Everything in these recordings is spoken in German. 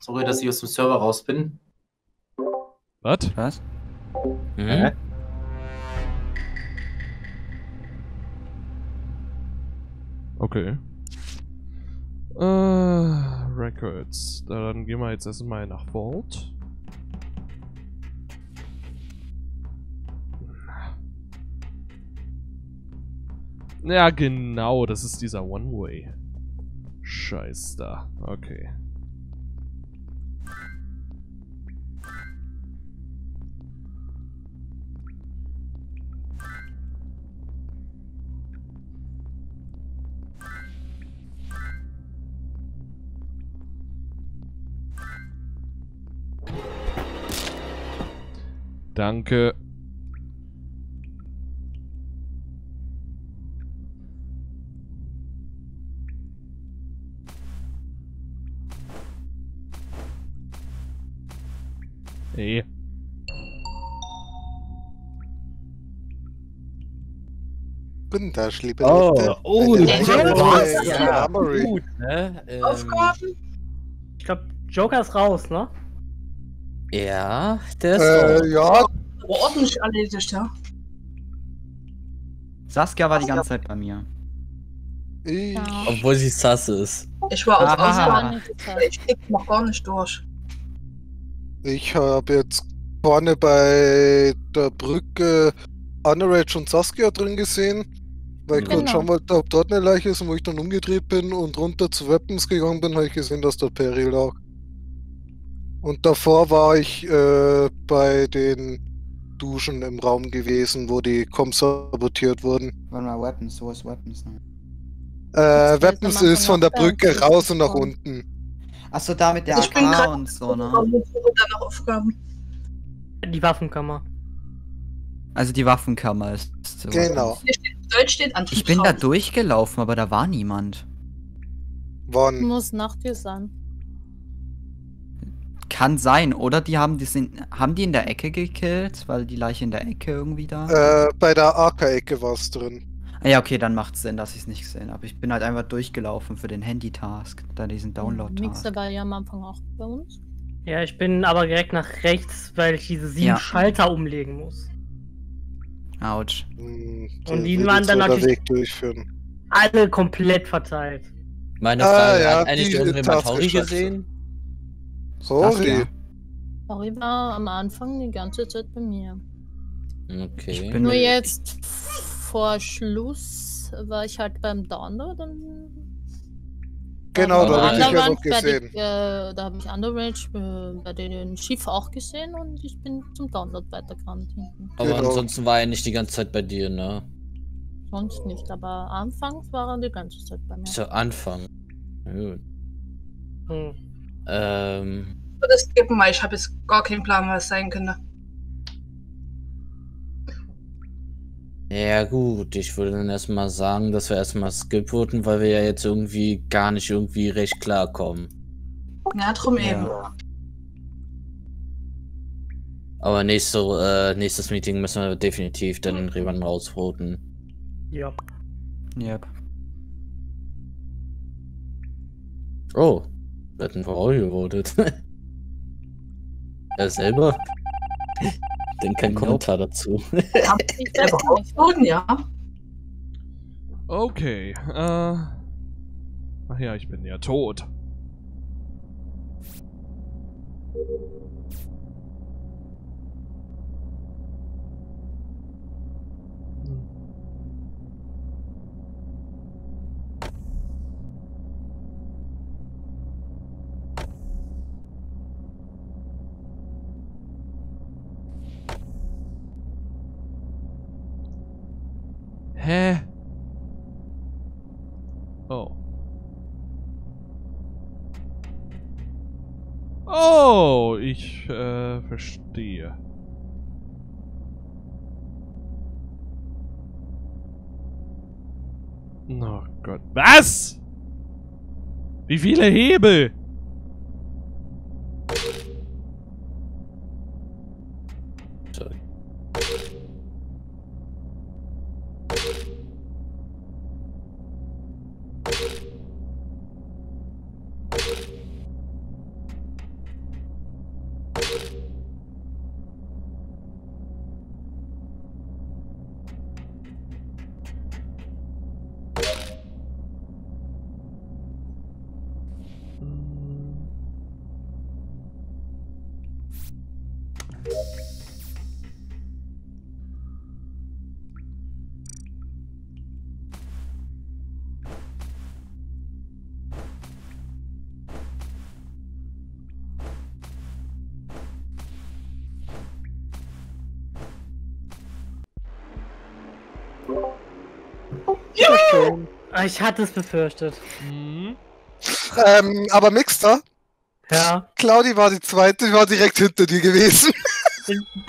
Sorry, dass ich aus dem Server raus bin. Was? Was? Hm? Okay. Äh, Records. Dann gehen wir jetzt erstmal nach Vault. Ja, genau, das ist dieser One-Way. Scheiß da. Okay. Danke. Nee. Guten Tag, liebe Oh, Leute. oh, Eine das neue ist Folge ja Armory. gut, ne? Ähm, Aufgaben? Ich glaube, Joker ist raus, ne? Ja, der ist Äh, ja, Aber ordentlich erledigt, ja. Saskia war die ganze Zeit bei mir. ich, Obwohl sie sass ist. Ich war auf Aha. Auswahl. Ich krieg noch gar nicht durch. ich habe jetzt vorne bei der Brücke Honorage und Saskia drin gesehen, weil ich Genau. kurz schauen wollte, ob dort eine Leiche ist und wo ich dann umgedreht bin und runter zu Weapons gegangen bin, habe ich gesehen, dass dort Perry lag. Und davor war ich äh, bei den Duschen im Raum gewesen, wo die Comms sabotiert wurden. Warte mal, Weapons, wo ist Weapons? Äh, Weapons ist von der Brücke raus und nach unten. Achso, da mit der Also ich bin AK und so, ne? Und dann noch Aufgaben. Die Waffenkammer. Also die Waffenkammer ist. so Genau. Steht, Deutsch steht Antrieb Ich bin da durchgelaufen, aber da war niemand. Wann? Muss nach dir sein. Kann sein, oder? Die haben die sind, haben die in der Ecke gekillt, weil die Leiche in der Ecke irgendwie da. Äh, bei der AK-Ecke war es drin. Ah ja, okay, dann macht Sinn, dass ich es nicht gesehen habe. Ich bin halt einfach durchgelaufen für den Handy-Task, da diesen Mixer Download-Task. war ja am Anfang auch bei uns. Ja, ich bin aber direkt nach rechts, weil ich diese sieben Ja. Schalter umlegen muss. Autsch. Hm, Und die waren dann natürlich-. Alle komplett verteilt. Meine Ah, Frage, ja, hat eigentlich die irgendjemand Tauri gesehen? Sorry. Ori war am Anfang die ganze Zeit bei mir. Okay. Ich bin- Nur jetzt vor Schluss war ich halt beim Download und. Genau, da hab ich dich ja noch gesehen. die- äh, da habe ich Underrage äh, bei den Schiff auch gesehen und ich bin zum Download weitergerannt hinten. Aber Genau. ansonsten war er nicht die ganze Zeit bei dir, ne? Sonst nicht, aber anfangs war er die ganze Zeit bei mir. Zu Anfang. Gut. Hm. Ähm. Ich würde es geben, weil ich habe jetzt gar keinen Plan, was sein könnte. Ja gut, ich würde dann erstmal sagen, dass wir erstmal skip wurden, weil wir ja jetzt irgendwie gar nicht irgendwie recht klarkommen. Ja, drum Ja. eben. Aber nächste, äh, nächstes Meeting müssen wir definitiv dann den Revan rausvoten. Ja. Yep. Oh, wir hatten Frau gewotet. er selber? Denn kein Nope. Kommentar dazu. Hab Ich ich selber rausgefunden, ja. Okay, äh. Ach ja, ich bin ja tot. Hä? Oh. Oh, ich äh, verstehe. Oh Gott. Was? Wie viele Hebel? Sorry. Ah, Ich hatte es befürchtet. Mhm. Ähm, aber Mixter, Ja. Claudi war die zweite, die war direkt hinter dir gewesen.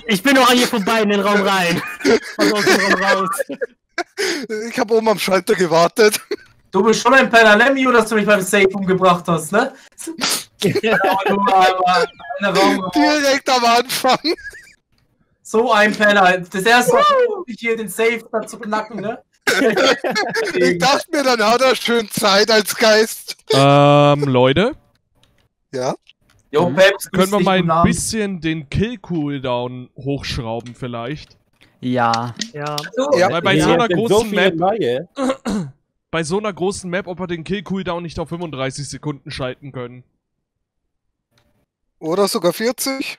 Ich bin noch an ihr vorbei in den Raum rein. Und aus dem Raum raus. Ich habe oben am Schalter gewartet. Du bist schon ein Penner, ne, Mio, dass du mich beim Safe umgebracht hast, ne? Raum raus. Direkt am Anfang. So ein Penner. Das erste Mal, ich hier den Safe da zu knacken, ne? Ich dachte mir, dann hat er schön Zeit als Geist. Ähm, Leute, Ja. Jo, Peps, können wir mal ein Abend. bisschen den Kill-Cooldown hochschrauben vielleicht? Ja. Ja. So, Ja. Weil bei Ja, so einer so großen viele Map, neue. bei so einer großen Map, ob wir den Kill-Cooldown nicht auf 35 Sekunden schalten können. Oder sogar 40.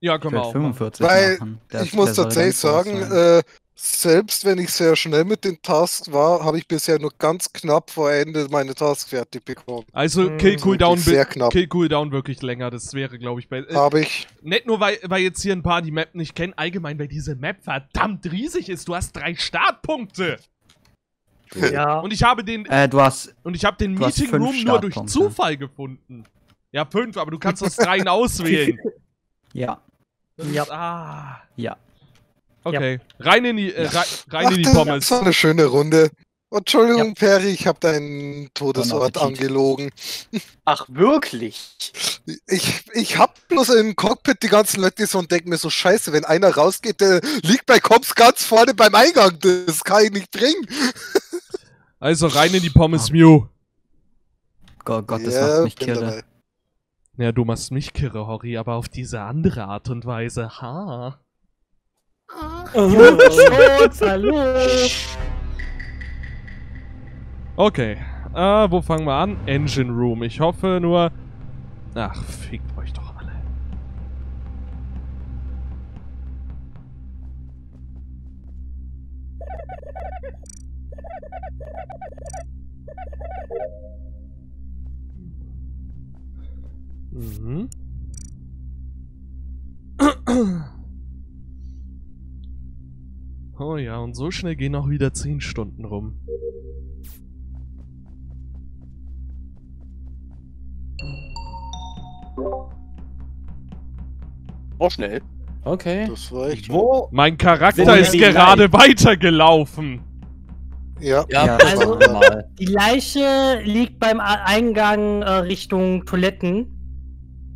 Ja, können wir auch. machen. 45 Weil ich muss tatsächlich sagen, äh, selbst wenn ich sehr schnell mit den Tasks war, habe ich bisher nur ganz knapp vor Ende meine Task fertig bekommen. Also Mhm. Kill-Cooldown Wirklich sehr knapp. Kill -Cooldown wirklich länger. Das wäre, glaube ich, bei. Äh, Habe ich. nicht nur, weil, weil jetzt hier ein paar die Map nicht kennen, allgemein, weil diese Map verdammt riesig ist. Du hast drei Startpunkte. Ja. Und ich habe den Äh, du hast. und ich habe den Meeting Room nur durch. Zufall gefunden. Ja, fünf, aber du kannst aus dreien auswählen. Ja. Ja. Ah. Ja. Okay. Rein in die, äh, rei- rein Ach, in die das Pommes. war eine schöne Runde. Entschuldigung, Perry, ich habe deinen Todesort angelogen. Ach, wirklich? Ich, ich hab bloß im Cockpit die ganzen Leute so und denke mir so, scheiße, wenn einer rausgeht, der liegt bei Cops ganz vorne beim Eingang. Das kann ich nicht bringen. Also rein in die Pommes, Mew. Gott, Gott das Ja, macht mich kirre. Ja, du machst mich kirre, Horry, aber auf diese andere Art und Weise. Ha. Schutz, hallo. Okay. Äh, wo fangen wir an? Engine Room. Ich hoffe nur. Ach, fickt Mhm. Oh ja, und so schnell gehen auch wieder 10 Stunden rum. So schnell. Okay. Das war echt. Wo? Mein Charakter ist gerade weitergelaufen. Ja. Ja, also. Die Leiche liegt beim Eingang äh, Richtung Toiletten.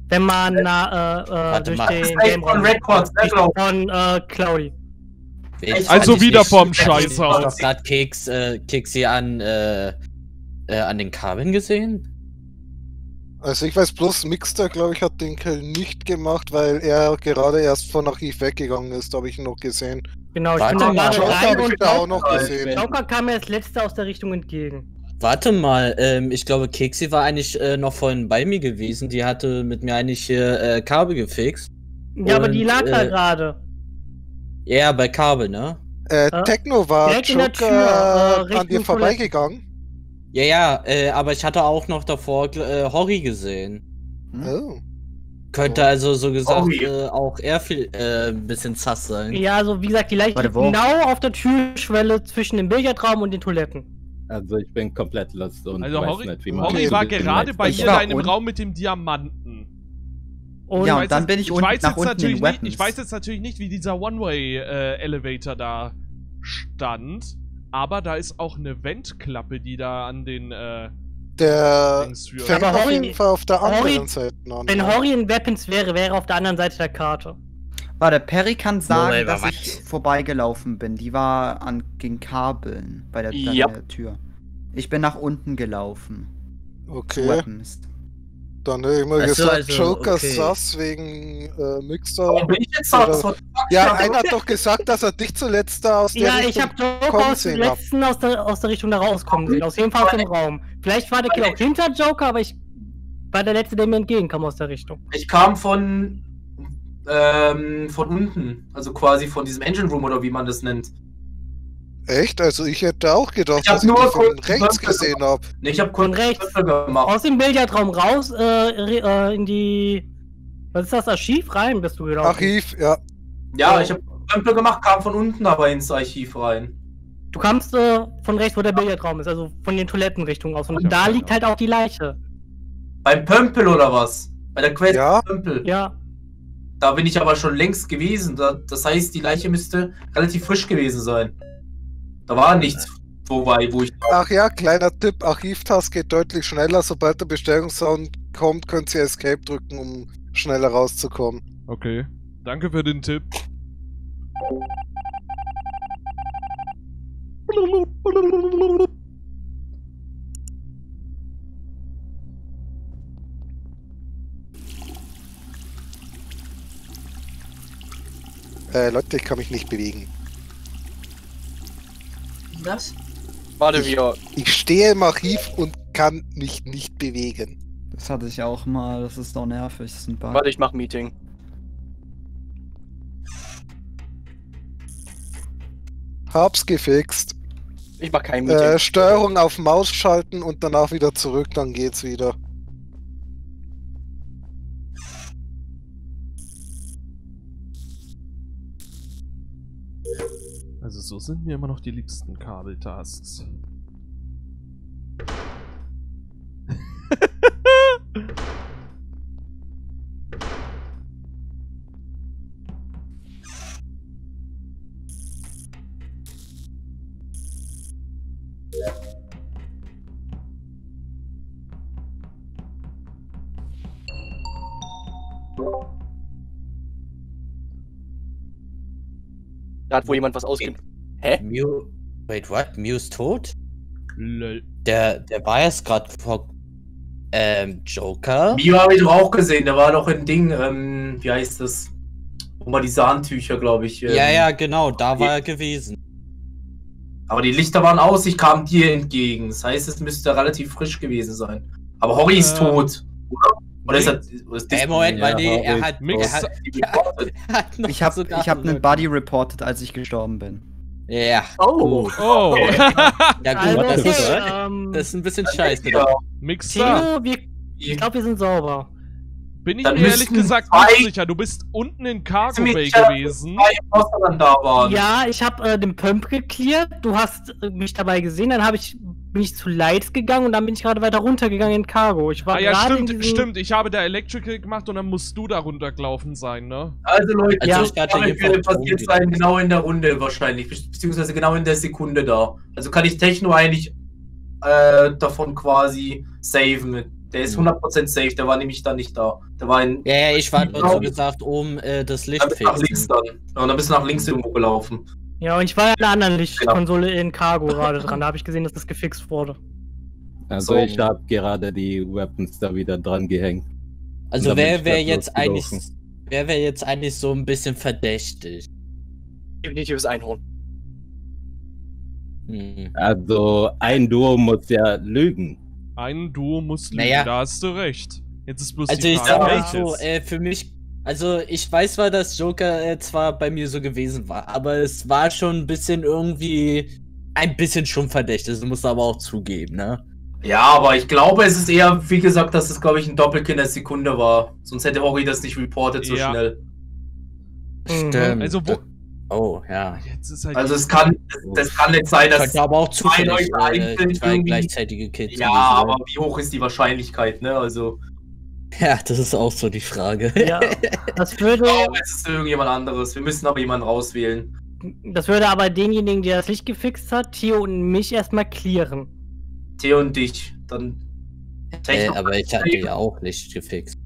Wenn man na, äh, äh, Warte durch mal. den Game von Records, von äh, Claudi. Ich Also wieder nicht. vorm Ich hab gerade Keks, äh, Keksi an, äh, äh, an den Kabeln gesehen. Also ich weiß bloß, Mixter, glaube ich, hat den Kill nicht gemacht, weil er gerade erst von Archiv weggegangen ist, habe ich ihn noch gesehen. Genau, ich Warte bin da mal. gerade Joker rein und. Joker kam mir als letzter aus der Richtung entgegen. Warte mal, ähm, ich glaube, Keksi war eigentlich äh, noch vorhin bei mir gewesen. Die hatte mit mir eigentlich hier äh, Kabel gefixt. Ja, aber die Und, lag da äh, gerade. Ja, bei Kabel, ne? Äh. Techno war Direkt Tür, äh, an dir vorbeigegangen. Ja, ja, äh, aber ich hatte auch noch davor äh, Horry gesehen. Hm? Oh. Könnte Oh. also so gesagt äh, auch er viel, äh, ein bisschen sass sein. Ja, also wie gesagt, die Leiche genau auf der Türschwelle zwischen dem Billardraum und den Toiletten. Also ich bin komplett lost und Also weiß Horry, nicht, wie man Horry war gerade bei Ich war da in dem un- Raum mit dem Diamanten. Und Ja, Ich und dann jetzt- bin ich ich unten weiß nach jetzt unten natürlich in nicht, Weapons. Ich weiß jetzt natürlich nicht, wie dieser One-Way-Elevator da stand, aber da ist auch eine Ventklappe, die da an den äh, Der fängt auf Horry- jeden Fall auf der anderen Horry- Seite an. wenn Horry in Weapons wäre, wäre er auf der anderen Seite der Karte. Warte, Perry kann sagen, Moment, dass was? ich vorbeigelaufen bin. Die war an den Kabeln bei der, Ja. der Tür. Ich bin nach unten gelaufen. Okay. Weapons. Dann hätte ich mal Ach so, gesagt, also, Joker okay. sass wegen äh, Mixer. Warum bin ich jetzt? Das war- Ja, einer hat doch gesagt, dass er dich zuletzt da aus der Ja, Richtung ich habe Joker aus dem letzten aus der, aus der Richtung da rauskommen sehen. Aus jeden Fall aus dem Raum. Vielleicht war der Kill auch hinter Joker, aber ich war der letzte, der mir entgegenkam aus der Richtung. Ich kam von ähm, von unten, also quasi von diesem Engine Room oder wie man das nennt. Echt? Also ich hätte auch gedacht, Ich dass ich nur von rechts gesehen habe. Nee, ich habe Von kurz rechts. Gemacht. Aus dem Billardraum raus, äh, äh, in die. Was ist das? Archiv rein bist du gelaufen. Archiv, ja. Ja, ich habe Pöppel gemacht, kam von unten aber ins Archiv rein. Du kamst äh, von rechts, wo der Billardraum ist, also von den Toilettenrichtungen aus. Und Ja, da liegt halt auch die Leiche. Beim Pömpel oder was? Bei der Quest Ja. Pömpel. Ja. Da bin ich aber schon längst gewesen. Da, das heißt, die Leiche müsste relativ frisch gewesen sein. Da war nichts vorbei, wo ich. Ach ja, kleiner Tipp, Archivtask geht deutlich schneller. Sobald der Bestellungssound kommt, könnt ihr Escape drücken, um schneller rauszukommen. Okay. Danke für den Tipp. Äh, Leute, ich kann mich nicht bewegen. Das? Warte, wir. Ich stehe im Archiv und kann mich nicht bewegen. Das hatte ich auch mal, das ist doch nervig. Das ist ein Bug. Warte, ich mach Meeting. Hab's gefixt. Ich mach kein Meeting. Äh, Steuerung auf Maus schalten und danach wieder zurück, dann geht's wieder. So sind mir immer noch die liebsten Kabeltasks. Da hat wohl jemand was ausgegeben. Hä? Mew. Wait, what? Mew ist tot? Lol. Der, der war jetzt gerade vor. Ähm, Joker? Mio habe ich doch auch gesehen. Da war doch ein Ding, ähm, wie heißt das? Wo man die Sahntücher, glaube ich. ähm, Ja, ja, genau, da war er gewesen. Aber die Lichter waren aus, ich kam dir entgegen. Das heißt, es müsste relativ frisch gewesen sein. Aber Horry ist Äh, tot, oder? Oder ist er. Ist Äh, Moment, weil Ja, nee, er hat. Mix- Er hat, reported? er hat noch Ich habe hab einen Buddy reported, als ich gestorben bin. Ja. Oh. Gut. Oh. Ja, gut, Also, das, okay, ist, ähm, das ist ein bisschen scheiße. Ja, Mixer. Wir, ich glaube, wir sind sauber. Bin ich Dann mir ehrlich gesagt nicht sicher. Du bist unten in Cargo Bay gewesen. Ja, ich habe äh, den Pump geklärt. Du hast äh, mich dabei gesehen. Dann habe ich bin ich zu Lights gegangen und dann bin ich gerade weiter runtergegangen in Cargo. Ich war Ah ja, gerade in stimmt, stimmt. Ich habe da Electrical gemacht und dann musst du da runtergelaufen sein, ne? Also Leute, Also ja, ich von passiert sein, genau in der Runde wahrscheinlich, be- beziehungsweise genau in der Sekunde da. Also kann ich Techno eigentlich äh, davon quasi saven. Der ist 100% safe, der war nämlich da nicht da. Der war in. Ja, ja, ich war nur Genau. so gesagt, um äh, das Licht Dann bist du nach links dann. Dann bist du nach links irgendwo gelaufen. Ja, und ich war ja an der anderen Genau. Lichtkonsole in Cargo gerade dran. Da habe ich gesehen, dass das gefixt wurde. Also So. ich habe gerade die Weapons da wieder dran gehängt. Also wer ich wäre jetzt eigentlich. Wer wäre jetzt eigentlich so ein bisschen verdächtig? Definitives Einhorn. Hm. Also ein Duo muss ja lügen. Ein Duo muss lügen, Naja. da hast du recht. Jetzt ist bloß Also die ich Frage, sag mal so, äh, für mich, also ich weiß zwar, dass Joker äh, zwar bei mir so gewesen war, aber es war schon ein bisschen irgendwie, ein bisschen schon verdächtig, das muss aber auch zugeben, ne? Ja, aber ich glaube, es ist eher, wie gesagt, dass es, glaube ich, ein Doppelkind der Sekunde war. Sonst hätte Ori das nicht reportet so Ja. schnell. Stimmt. Also wo. Oh, ja. Jetzt ist halt. Also es kann, das, das kann nicht sein, dass. Könnte aber auch zufällig Leute äh, einzeln zwei gleichzeitige Kills Ja, aber wie hoch ist die Wahrscheinlichkeit, ne? Also. Ja, das ist auch so die Frage. Ja, das würde, Oh, es ist irgendjemand anderes. Wir müssen aber jemanden rauswählen. das würde aber denjenigen, der das Licht gefixt hat, Theo und mich erstmal clearen. Theo und dich. Dann. äh, Techno- aber ich hatte ja auch Licht gefixt.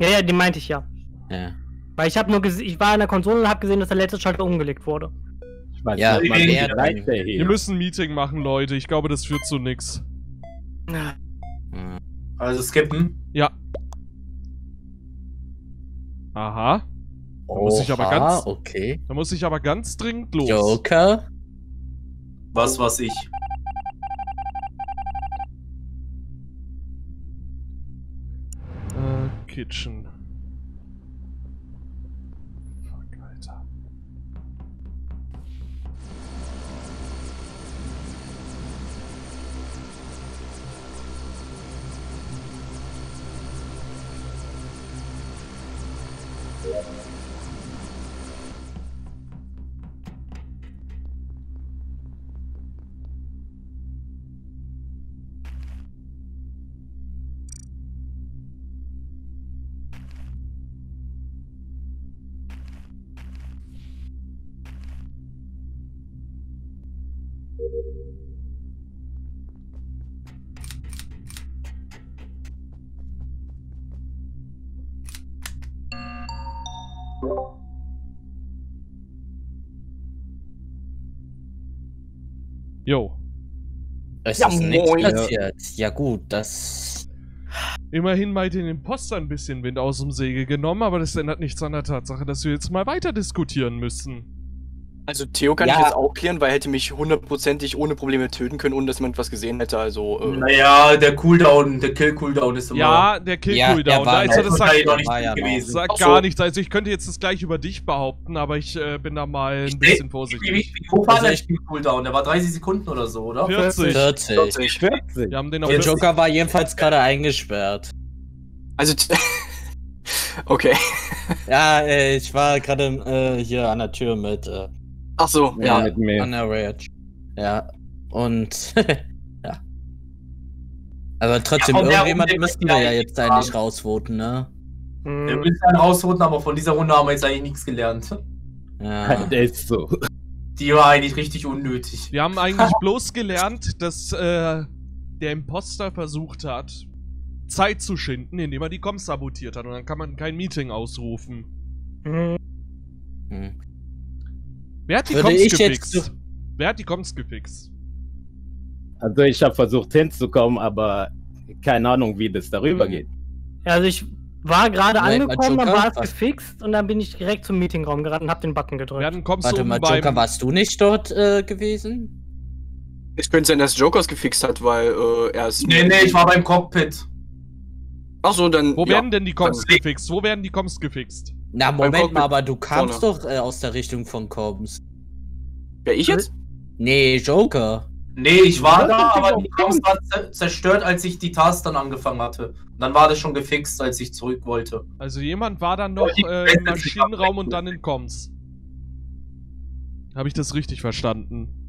Ja, ja, den meinte ich ja. Ja. Weil ich habe nur ich war in der Konsole und habe gesehen, dass der letzte Schalter umgelegt wurde. Ich weiß Ja, nicht, wie weit der Wir müssen ein Meeting machen, Leute. Ich glaube, das führt zu nix. Hm. Also skippen. Ja. Aha. Da muss ich aber Oha, ganz- okay. Da muss ich aber ganz dringend los. Joker. Was was ich. Äh, Kitchen. Jo. Es Ja, ist nichts passiert. Ja gut, das... Immerhin mal den Imposter ein bisschen Wind aus dem Segel genommen, aber das ändert nichts an der Tatsache, dass wir jetzt mal weiter diskutieren müssen. Also Theo kann Ja. ich jetzt auch klären, weil er hätte mich hundertprozentig ohne Probleme töten können, ohne dass jemand was gesehen hätte. Also, äh, Naja, der Cooldown, der Kill-Cooldown ist immer. Ja, der Kill-Cooldown. Ja, der war also noch- das sagt, noch nicht ja gewesen. sagt so. gar nichts. Also ich könnte jetzt das gleich über dich behaupten, aber ich äh, bin da mal ein bisschen vorsichtig. wie, wie hoch war Also der Kill-Cooldown? Der war 30 Sekunden oder so, oder? 40. 40. 40. 40. Wir haben den auf Der 40. Joker war jedenfalls gerade eingesperrt. Also, t- okay. Ja, äh, ich war gerade äh, hier an der Tür mit äh, Ach so, Ja, Ja, mit mir. an der Rage. Ja. Und ja. Aber trotzdem, Ja, irgendjemand müssten wir ja jetzt eigentlich rausvoten, ne? Wir Hm, müssen einen rausholen, aber von dieser Runde haben wir jetzt eigentlich nichts gelernt. Ja. Der ist so. Die war eigentlich richtig unnötig. Wir haben eigentlich bloß gelernt, dass äh, der Imposter versucht hat, Zeit zu schinden, indem er die Comms sabotiert hat. Und dann kann man kein Meeting ausrufen. hm. Wer hat die Würde Comms ich jetzt gefixt? Wer hat die Comms gefixt? Also ich habe versucht hinzukommen, aber keine Ahnung, wie das darüber Mhm. geht. Also ich war gerade angekommen, dann Joker, war es gefixt und dann bin ich direkt zum Meetingraum gerannt und hab den Button gedrückt. Hatten Comms Warte mal, beim... Joker, warst du nicht dort äh, gewesen? Es könnte sein, dass Jokers gefixt hat, weil äh, er ist. Nee, nee, ich war beim Cockpit. Ach so, dann. Wo ja. werden denn die Comms Dann- gefixt? Wo werden die Comms gefixt? Na, Moment mal, aber du kamst vorne. doch äh, aus der Richtung von Combs. Wer ich jetzt? Nee, Joker. Nee, ich war da, aber die waren zer- zerstört, als ich die Task dann angefangen hatte. Und dann war das schon gefixt, als ich zurück wollte. Also jemand war dann noch äh, im Maschinenraum und dann in Comms. Habe ich das richtig verstanden?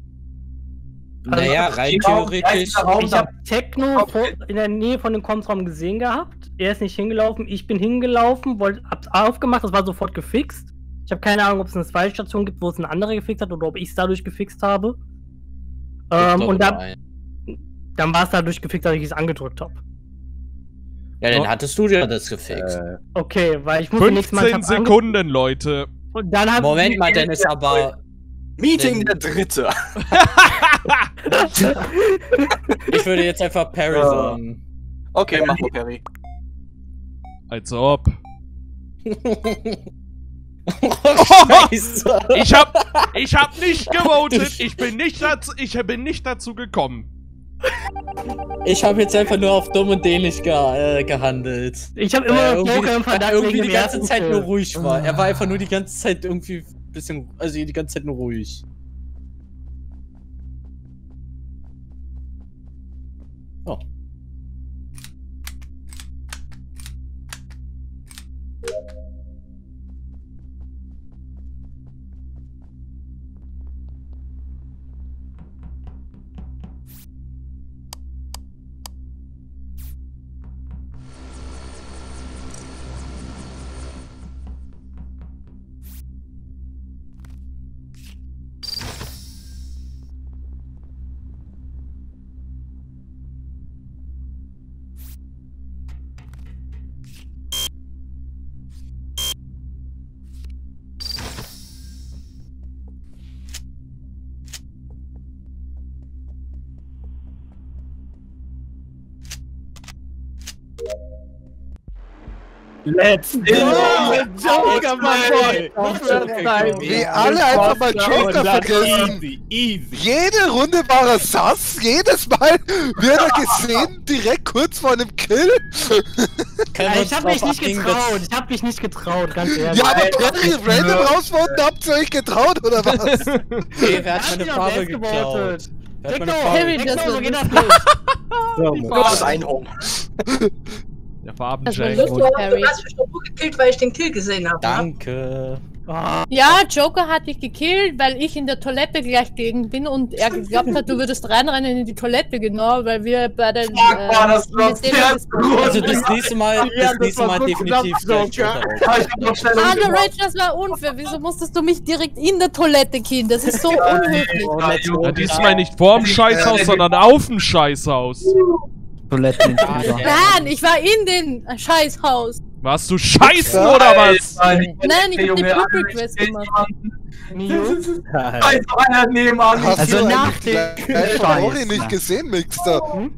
Also, naja, rein theoretisch. Raum- Ich habe Techno vor, in der Nähe von dem Comsraum gesehen gehabt. Er ist nicht hingelaufen. Ich bin hingelaufen, wollte, hab's aufgemacht, das war sofort gefixt. Ich habe keine Ahnung, ob es eine zweite Station gibt, wo es ein anderer gefixt hat oder ob ich es dadurch gefixt habe. Ähm, und dann, dann war es dadurch gefixt, dass ich es angedrückt habe. Ja, dann hattest du dir das gefixt. Äh, Okay, weil ich musste nächstes Mal. ich 15 hab's Sekunden, Leute. dann Moment mal, Dennis, aber Meeting der Dritte. ich würde jetzt einfach Parry Ja. sagen. Okay, mach mal, Perry. Als ob. Scheiße. Ich hab, ich hab nicht gewotet. Ich bin nicht dazu, ich bin nicht dazu gekommen. Ich habe jetzt einfach nur auf dumm und dämlich ge äh, gehandelt. Ich habe Weil immer er irgendwie, Joker im weil er Verdacht irgendwie die ganze Zeit nur ruhig war. Er war einfach nur die ganze Zeit irgendwie bisschen, also die ganze Zeit nur ruhig. Oh. Let's go! Joker, my boy! Wie alle einfach mal Joker vergessen. Easy, easy. Jede Runde war er sass, jedes Mal wird er gesehen, direkt kurz vor einem Kill. Ich hab mich nicht getraut. Ich hab mich nicht getraut, ganz ehrlich. Ja, aber wenn ihr random rauswurden, habt ihr euch getraut, oder was? Okay, wer hat meine Farbe geklaut? Techno, Harry, das so geht das Nur das Einhorn. Der Das war Farbencheck. lustig, Du hast mich doch nur gekillt, weil ich den Kill gesehen habe. Danke. Ah, Ja, Joker hat dich gekillt, weil ich in der Toilette gleich gegen bin und er geglaubt hat, du würdest reinrennen in die Toilette, genau, weil wir bei den. Fuck, war das los? Also das nächste Mal, Ja, das das nächste Mal so definitiv gleich Joker. Umgebracht. Rage, das war unfair. Wieso musstest du mich direkt in der Toilette killen? Das ist so unhöflich. Ja, Junge, Ja, diesmal nicht vorm Scheißhaus, sondern auf dem Scheißhaus. Toilettenintruder. Nein, ich war in den Scheißhaus. Warst du scheißen oder was? Nein, ich hab Blue alle Request killt gemacht. jemanden. Einfach einer nebenan. Also du nach dem Scheiß, Story nicht gesehen, Mixter? Hm?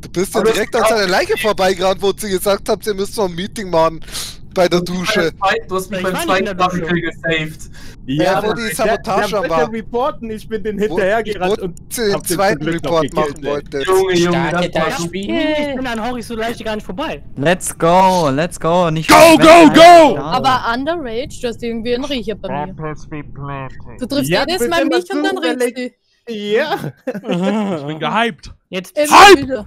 Du bist ja direkt an seiner Leiche vorbeigerannt, wo sie gesagt habt, ihr müsst noch ein Meeting machen bei der Dusche. Du hast mich Ich beim war zweiten der. Waffenkill gesaved. Ja, wo die der- Sabotage der war. wollte reporten, ich bin den hinterhergerannt und den zweiten Report machen wollte. Junge, Junge, Starke das war das super. Spiel. Ich bin an Horry so leicht gar nicht vorbei. Let's go, let's go. Nicht Go, go, go! Aber under Rage, du hast irgendwie einen Riecher bei mir. Du triffst Ja, jedes Mal mich und dann riechst du. Ich Ja. bin gehypt. Jetzt wieder.